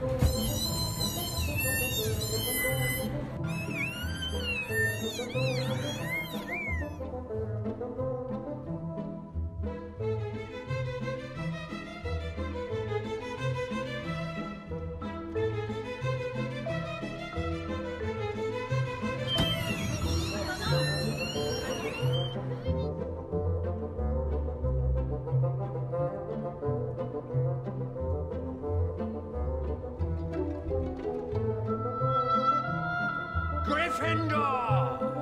Thank you. Defender!